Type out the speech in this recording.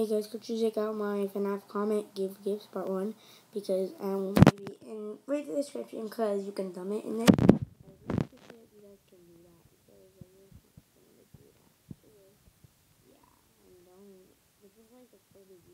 Hey guys, you check out my FNAF comment, give gifts part one, because I will maybe in read the description because you can dumb it in there. Like the